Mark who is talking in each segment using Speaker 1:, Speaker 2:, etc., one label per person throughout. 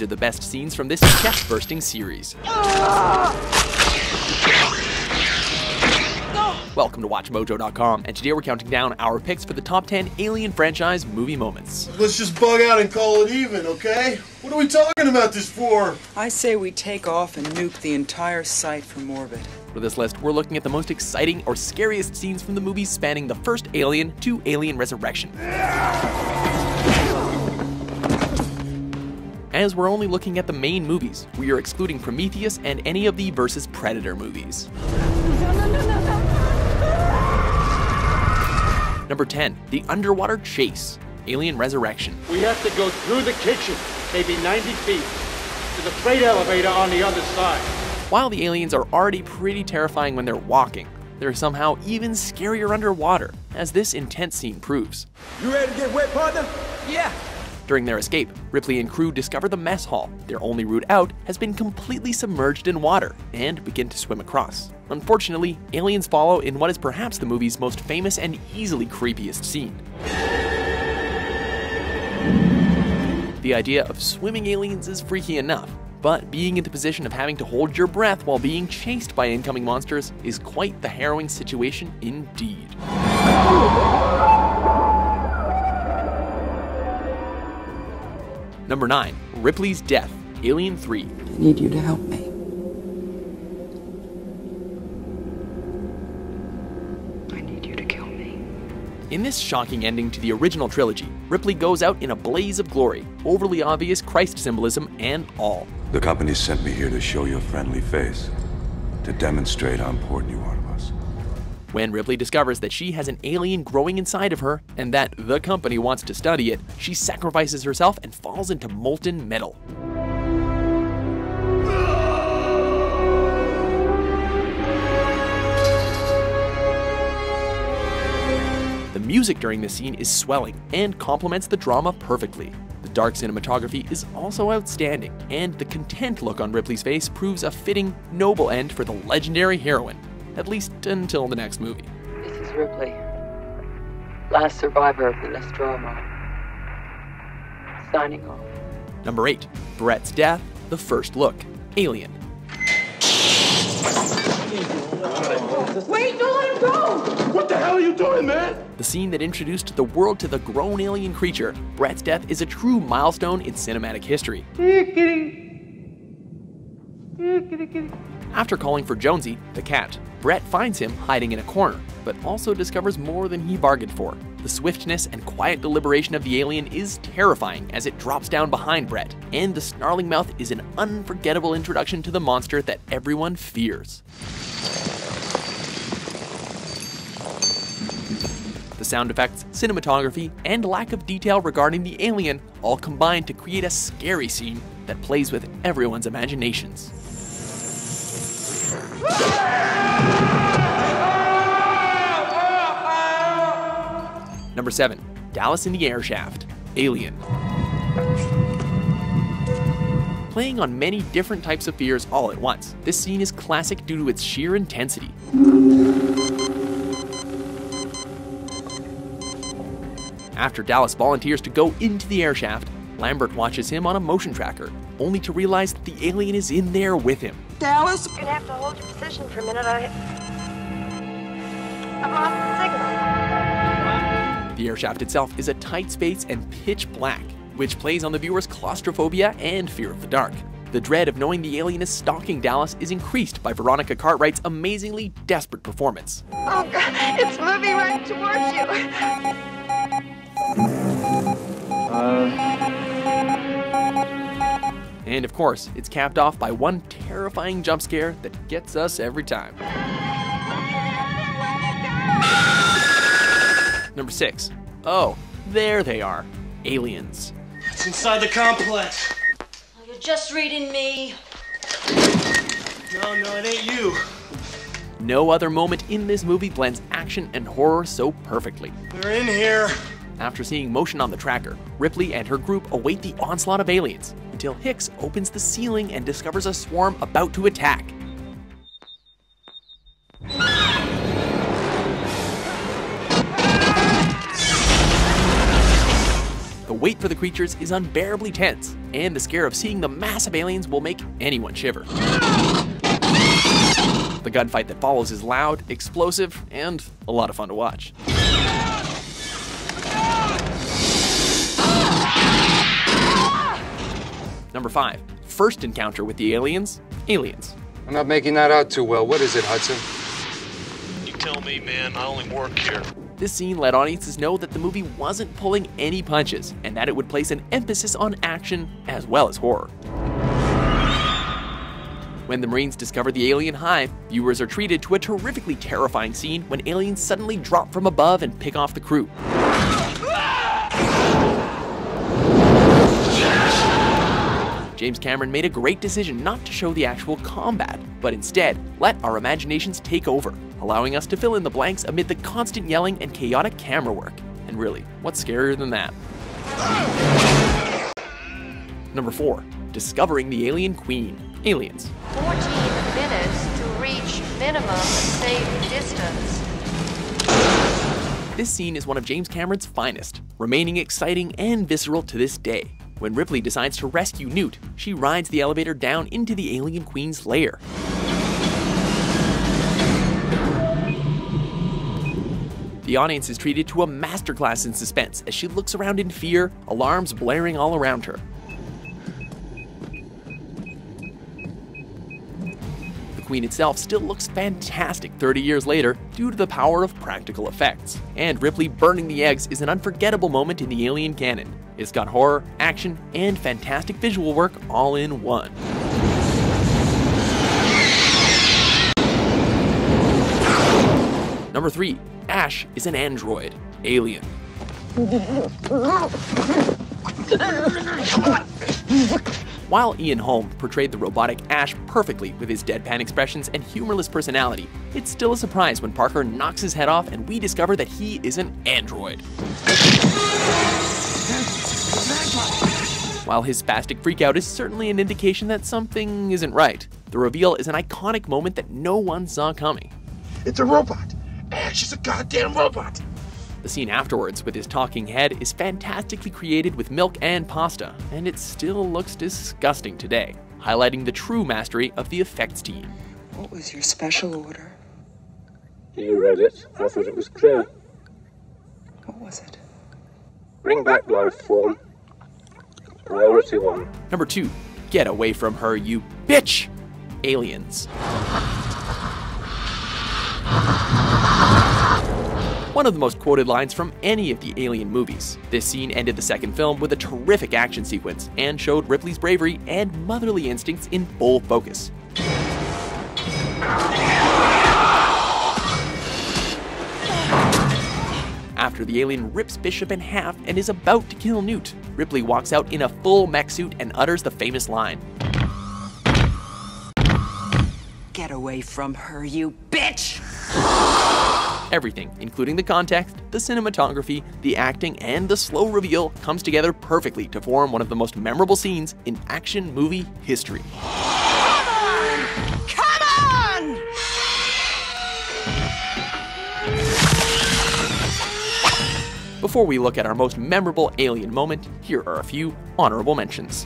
Speaker 1: these are the best scenes from this chest-bursting series. Welcome to WatchMojo.com, and today we're counting down our picks for the top 10 Alien franchise movie moments.
Speaker 2: Let's just bug out and call it even, okay? What are we talking about this for?
Speaker 3: I say we take off and nuke the entire site from orbit.
Speaker 1: For this list, we're looking at the most exciting or scariest scenes from the movies spanning the first Alien to Alien Resurrection. As we're only looking at the main movies, we are excluding Prometheus and any of the versus Predator movies. Number 10, The Underwater Chase, Alien Resurrection.
Speaker 4: We have to go through the kitchen, maybe 90 feet, to the freight elevator on the other side.
Speaker 1: While the aliens are already pretty terrifying when they're walking, they're somehow even scarier underwater, as this intense scene proves.
Speaker 5: You ready to get wet, partner?
Speaker 3: Yeah.
Speaker 1: During their escape, Ripley and crew discover the mess hall. Their only route out has been completely submerged in water and begin to swim across. Unfortunately, aliens follow in what is perhaps the movie's most famous and easily creepiest scene. The idea of swimming aliens is freaky enough, but being in the position of having to hold your breath while being chased by incoming monsters is quite the harrowing situation indeed. Number 9. Ripley's Death, Alien 3.
Speaker 3: I need you to help me. I need you to kill me.
Speaker 1: In this shocking ending to the original trilogy, Ripley goes out in a blaze of glory, overly obvious Christ symbolism and all.
Speaker 6: The company sent me here to show your friendly face, to demonstrate how important you are to us.
Speaker 1: When Ripley discovers that she has an alien growing inside of her and that the company wants to study it, she sacrifices herself and falls into molten metal. The music during this scene is swelling and complements the drama perfectly. The dark cinematography is also outstanding, and the content look on Ripley's face proves a fitting, noble end for the legendary heroine, at least until the next movie.
Speaker 3: This is Ripley, last survivor of the Nostromo. Signing off.
Speaker 1: Number 8. Brett's Death, The First Look, Alien.
Speaker 7: Wait, don't let him go!
Speaker 2: What the hell are you doing, man?
Speaker 1: The scene that introduced the world to the grown alien creature, Brett's death is a true milestone in cinematic history. After calling for Jonesy, the cat, Brett finds him hiding in a corner, but also discovers more than he bargained for. The swiftness and quiet deliberation of the alien is terrifying as it drops down behind Brett, and the snarling mouth is an unforgettable introduction to the monster that everyone fears. The sound effects, cinematography, and lack of detail regarding the alien all combine to create a scary scene that plays with everyone's imaginations. Number 7. Dallas in the Air Shaft, Alien. Playing on many different types of fears all at once, this scene is classic due to its sheer intensity. After Dallas volunteers to go into the air shaft, Lambert watches him on a motion tracker, only to realize that the alien is in there with him.
Speaker 3: Dallas?
Speaker 7: You're gonna have to hold your position for a minute. I. I've lost the signal.
Speaker 1: The air shaft itself is a tight space and pitch black, which plays on the viewer's claustrophobia and fear of the dark. The dread of knowing the alien is stalking Dallas is increased by Veronica Cartwright's amazingly desperate performance.
Speaker 7: Oh, God. It's moving right towards you.
Speaker 1: Uh, And of course, it's capped off by one terrifying jump scare that gets us every time. Number 6. Oh, there they are. Aliens.
Speaker 2: It's inside the complex.
Speaker 8: Oh, You're just reading me.
Speaker 2: No, no, it ain't you.
Speaker 1: No other moment in this movie blends action and horror so perfectly.
Speaker 2: They're in here.
Speaker 1: After seeing motion on the tracker, Ripley and her group await the onslaught of aliens until Hicks opens the ceiling and discovers a swarm about to attack. The wait for the creatures is unbearably tense, and the scare of seeing the massive aliens will make anyone shiver. The gunfight that follows is loud, explosive, and a lot of fun to watch. Number five, first encounter with the aliens Aliens.
Speaker 5: I'm not making that out too well. What is it, Hudson?
Speaker 9: You tell me, man. I only work here.
Speaker 1: This scene let audiences know that the movie wasn't pulling any punches, and that it would place an emphasis on action as well as horror. When the Marines discover the alien hive, viewers are treated to a terrifically terrifying scene when aliens suddenly drop from above and pick off the crew. James Cameron made a great decision not to show the actual combat, but instead let our imaginations take over, allowing us to fill in the blanks amid the constant yelling and chaotic camera work. And really, what's scarier than that? Number 4. Discovering the Alien Queen. Aliens.
Speaker 7: 14 minutes to reach minimum safe distance.
Speaker 1: This scene is one of James Cameron's finest, remaining exciting and visceral to this day. When Ripley decides to rescue Newt, she rides the elevator down into the alien queen's lair. The audience is treated to a masterclass in suspense as she looks around in fear, alarms blaring all around her. Queen itself still looks fantastic 30 years later due to the power of practical effects. And Ripley burning the eggs is an unforgettable moment in the Alien canon. It's got horror, action, and fantastic visual work all in one. Number 3. Ash is an android. Alien. While Ian Holm portrayed the robotic Ash perfectly with his deadpan expressions and humorless personality, it's still a surprise when Parker knocks his head off and we discover that he is an android. While his spastic freakout is certainly an indication that something isn't right, the reveal is an iconic moment that no one saw coming.
Speaker 2: It's a robot. Ash is a goddamn robot.
Speaker 1: The scene afterwards with his talking head is fantastically created with milk and pasta, and it still looks disgusting today, highlighting the true mastery of the effects team.
Speaker 10: What was your special order?
Speaker 11: You read it. I thought it was clear.
Speaker 10: What was it?
Speaker 11: Bring back life form. Priority one.
Speaker 1: Number two, get away from her, you bitch! Aliens. One of the most quoted lines from any of the Alien movies. This scene ended the second film with a terrific action sequence and showed Ripley's bravery and motherly instincts in full focus. After the alien rips Bishop in half and is about to kill Newt, Ripley walks out in a full mech suit and utters the famous line
Speaker 10: Get away from her, you bitch!
Speaker 1: Everything, including the context, the cinematography, the acting, and the slow reveal, comes together perfectly to form one of the most memorable scenes in action movie history.
Speaker 10: Come on!
Speaker 1: Before we look at our most memorable alien moment, here are a few honorable mentions.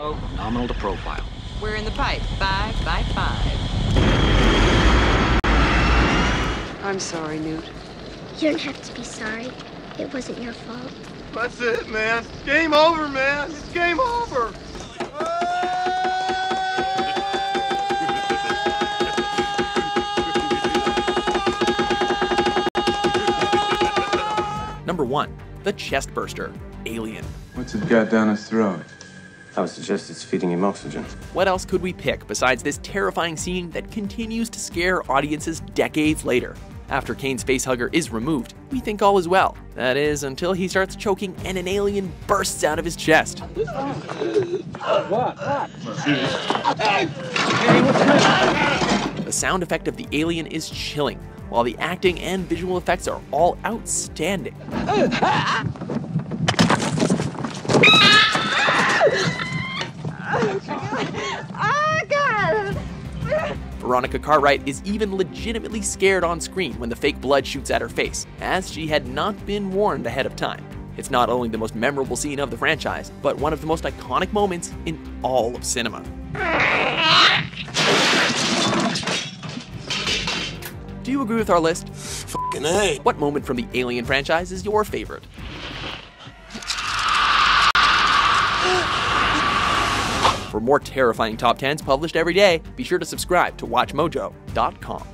Speaker 12: Oh, nominal to profile.
Speaker 13: We're in the pipe. Five by five.
Speaker 10: I'm sorry, Newt.
Speaker 14: You don't have to be sorry. It wasn't your fault.
Speaker 2: That's it, man. Game over, man. It's game over.
Speaker 1: Number 1. The Chest Burster Alien.
Speaker 6: What's it got down his throat?
Speaker 11: I would suggest it's feeding him oxygen.
Speaker 1: What else could we pick besides this terrifying scene that continues to scare audiences decades later? After Kane's facehugger is removed, we think all is well. That is, until he starts choking and an alien bursts out of his chest. The sound effect of the alien is chilling, while the acting and visual effects are all outstanding.
Speaker 7: Oh, God!
Speaker 1: Veronica Cartwright is even legitimately scared on screen when the fake blood shoots at her face, as she had not been warned ahead of time. It's not only the most memorable scene of the franchise, but one of the most iconic moments in all of cinema. Do you agree with our list?
Speaker 2: Fucking A.
Speaker 1: What moment from the Alien franchise is your favorite? For more terrifying top 10s published every day, be sure to subscribe to WatchMojo.com.